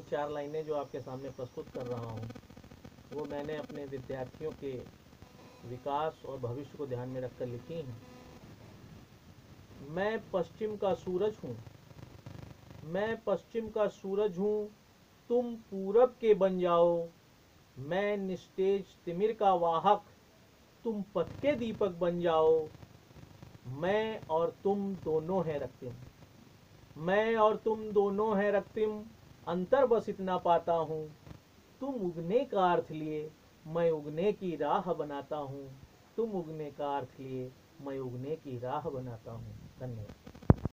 अपनी चार लाइनें जो आपके सामने प्रस्तुत कर रहा हूँ, वो मैंने अपने विद्यार्थियों के विकास और भविष्य को ध्यान में रखकर लिखी हैं। मैं पश्चिम का सूरज हूँ। मैं पश्चिम का सूरज हूँ, तुम पूरब के बन जाओ। मैं निस्तेज तिमिर का वाहक, तुम पथ के दीपक बन जाओ। मैं और तुम दोनों हैं रक्तिम। मैं और तुम दोनों हैं रक्तिम। अंतर बस इतना पाता हूँ। तुम उगने का अर्थ लिए मैं उगने की राह बनाता हूँ। तुम उगने का अर्थ लिए मैं उगने की राह बनाता हूँ। धन्यवाद।